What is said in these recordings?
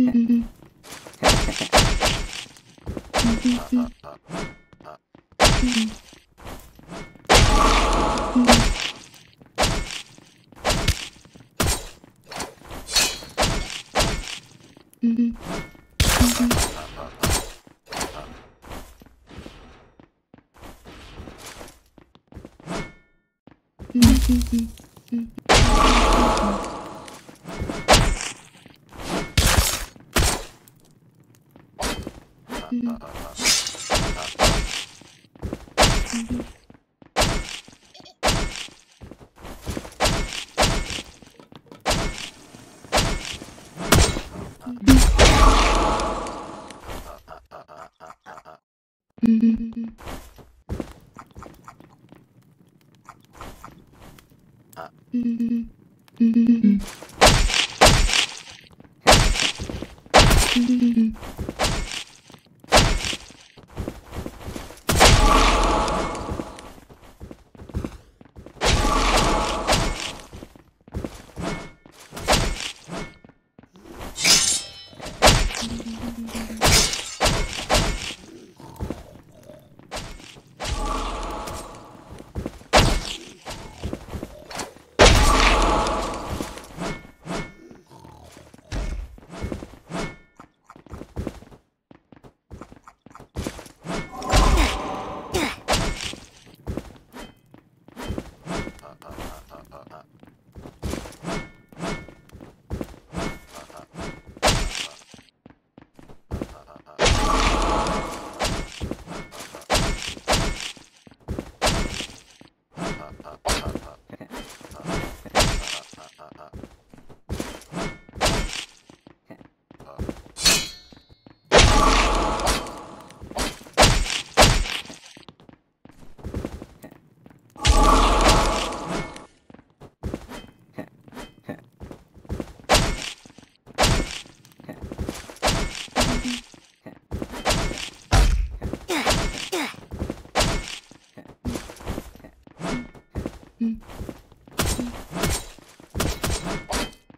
Mm-hmm. Mm-hmm. 嗯嗯嗯嗯嗯嗯。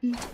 Mm.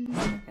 Mm-hmm.